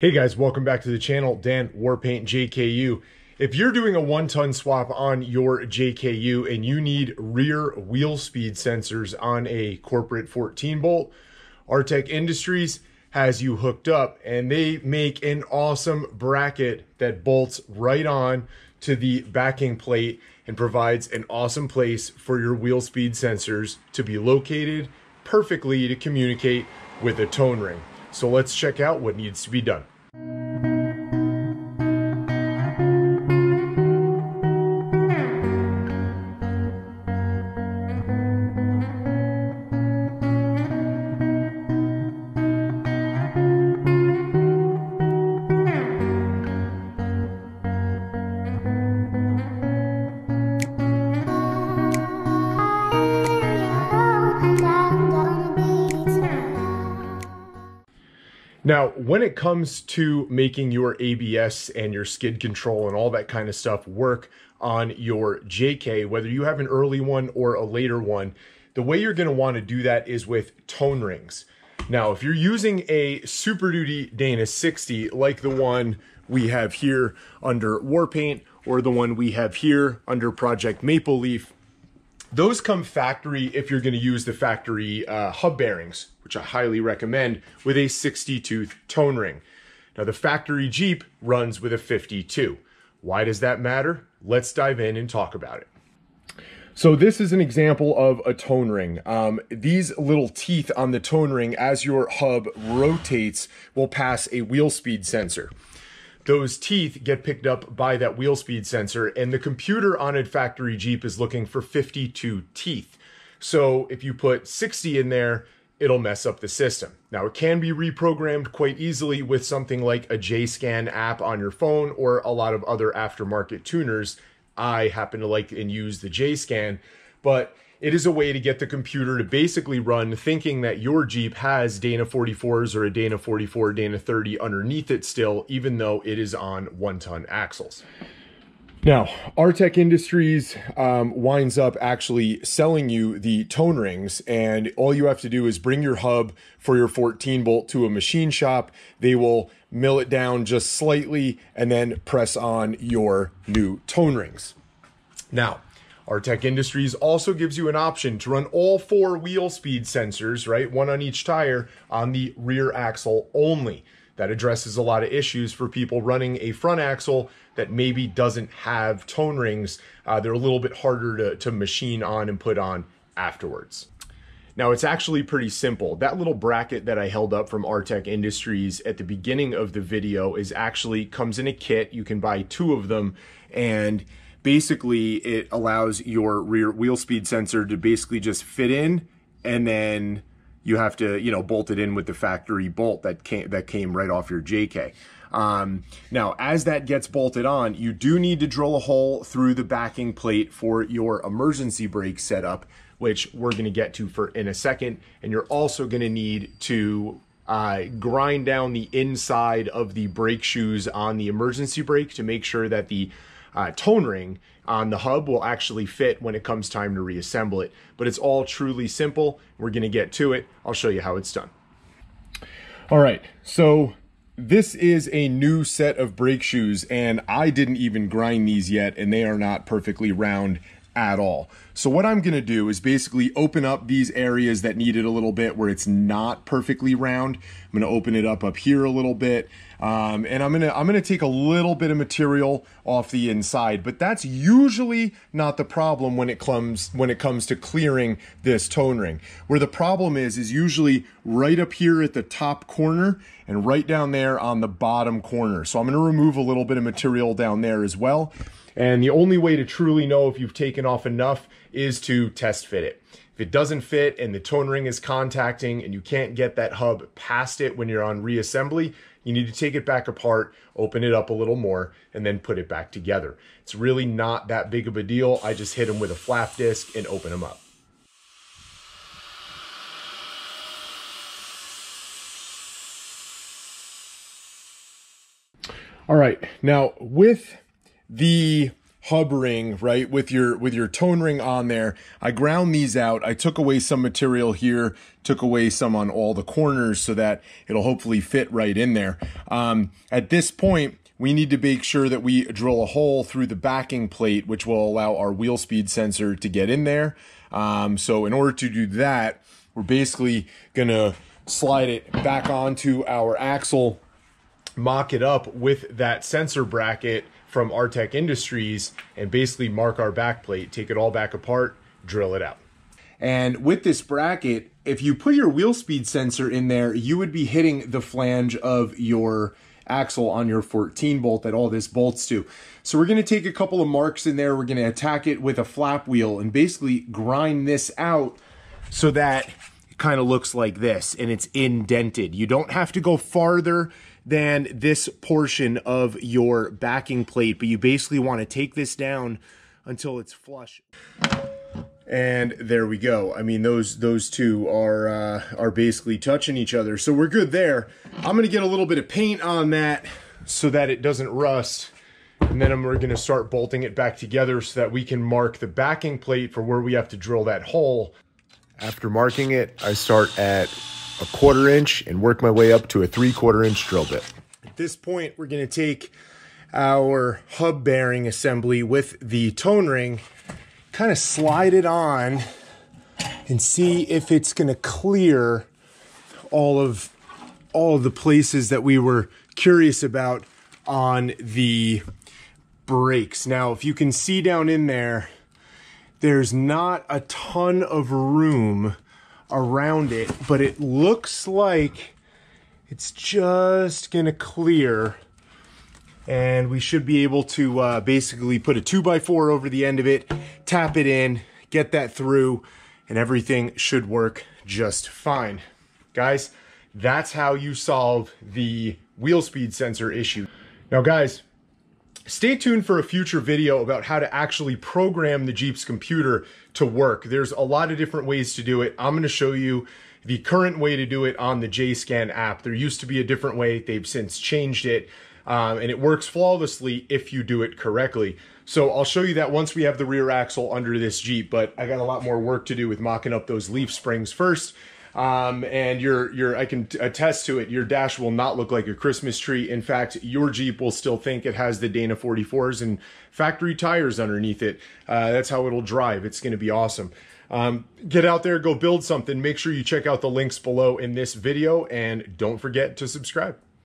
Hey guys, welcome back to the channel. Dan Warpaint JKU. If you're doing a one-ton swap on your JKU and you need rear wheel speed sensors on a corporate 14 bolt, Artec Industries has you hooked up and they make an awesome bracket that bolts right on to the backing plate and provides an awesome place for your wheel speed sensors to be located perfectly to communicate with a tone ring. So let's check out what needs to be done. Now, when it comes to making your ABS and your skid control and all that kind of stuff work on your JK, whether you have an early one or a later one, the way you're gonna wanna do that is with tone rings. Now, if you're using a Super Duty Dana 60, like the one we have here under Warpaint, or the one we have here under Project Maple Leaf, those come factory if you're going to use the factory uh, hub bearings, which I highly recommend, with a 60 tooth tone ring. Now the factory Jeep runs with a 52. Why does that matter? Let's dive in and talk about it. So this is an example of a tone ring. Um, these little teeth on the tone ring as your hub rotates will pass a wheel speed sensor those teeth get picked up by that wheel speed sensor and the computer on a factory Jeep is looking for 52 teeth. So if you put 60 in there, it'll mess up the system. Now it can be reprogrammed quite easily with something like a JScan app on your phone or a lot of other aftermarket tuners. I happen to like and use the JScan, but it is a way to get the computer to basically run thinking that your Jeep has Dana 44s or a Dana 44, Dana 30 underneath it still, even though it is on one ton axles. Now, Artec Industries um, winds up actually selling you the tone rings, and all you have to do is bring your hub for your 14 bolt to a machine shop. They will mill it down just slightly and then press on your new tone rings. Now, Artec Industries also gives you an option to run all four wheel speed sensors, right? One on each tire on the rear axle only. That addresses a lot of issues for people running a front axle that maybe doesn't have tone rings. Uh, they're a little bit harder to, to machine on and put on afterwards. Now it's actually pretty simple. That little bracket that I held up from Artec Industries at the beginning of the video is actually comes in a kit. You can buy two of them and basically it allows your rear wheel speed sensor to basically just fit in and then you have to you know bolt it in with the factory bolt that came that came right off your JK. Um, now, as that gets bolted on, you do need to drill a hole through the backing plate for your emergency brake setup, which we're going to get to for in a second. And you're also going to need to uh, grind down the inside of the brake shoes on the emergency brake to make sure that the uh, tone ring on the hub will actually fit when it comes time to reassemble it. But it's all truly simple. We're going to get to it. I'll show you how it's done. All right, so this is a new set of brake shoes and I didn't even grind these yet and they are not perfectly round at all. So what I'm gonna do is basically open up these areas that need it a little bit where it's not perfectly round. I'm gonna open it up up here a little bit. Um, and I'm gonna, I'm gonna take a little bit of material off the inside, but that's usually not the problem when it comes, when it comes to clearing this tone ring. Where the problem is, is usually right up here at the top corner and right down there on the bottom corner. So I'm gonna remove a little bit of material down there as well. And the only way to truly know if you've taken off enough is to test fit it. If it doesn't fit and the tone ring is contacting and you can't get that hub past it when you're on reassembly, you need to take it back apart, open it up a little more, and then put it back together. It's really not that big of a deal. I just hit them with a flap disc and open them up. All right, now with the hub ring, right, with your with your tone ring on there. I ground these out. I took away some material here, took away some on all the corners so that it'll hopefully fit right in there. Um, at this point, we need to make sure that we drill a hole through the backing plate, which will allow our wheel speed sensor to get in there. Um, so in order to do that, we're basically gonna slide it back onto our axle, mock it up with that sensor bracket from Artec Industries, and basically mark our back plate, take it all back apart, drill it out. And with this bracket, if you put your wheel speed sensor in there, you would be hitting the flange of your axle on your 14 bolt that all this bolts to. So we're going to take a couple of marks in there. We're going to attack it with a flap wheel and basically grind this out so that kind of looks like this and it's indented. You don't have to go farther than this portion of your backing plate, but you basically want to take this down until it's flush and there we go. I mean, those those two are uh, are basically touching each other, so we're good there. I'm gonna get a little bit of paint on that so that it doesn't rust, and then we're gonna start bolting it back together so that we can mark the backing plate for where we have to drill that hole. After marking it, I start at a quarter inch and work my way up to a three quarter inch drill bit. At this point, we're gonna take our hub bearing assembly with the tone ring kind of slide it on and see if it's going to clear all of all of the places that we were curious about on the brakes. Now, if you can see down in there, there's not a ton of room around it, but it looks like it's just gonna clear and we should be able to uh, basically put a 2x4 over the end of it, tap it in, get that through, and everything should work just fine. Guys, that's how you solve the wheel speed sensor issue. Now guys, stay tuned for a future video about how to actually program the Jeep's computer to work. There's a lot of different ways to do it. I'm gonna show you the current way to do it on the JScan app. There used to be a different way, they've since changed it um, and it works flawlessly if you do it correctly. So I'll show you that once we have the rear axle under this Jeep, but I got a lot more work to do with mocking up those leaf springs first. Um, and your your I can attest to it. Your dash will not look like a Christmas tree. In fact, your Jeep will still think it has the Dana 44s and factory tires underneath it. Uh, that's how it'll drive. It's going to be awesome. Um, get out there, go build something. Make sure you check out the links below in this video, and don't forget to subscribe.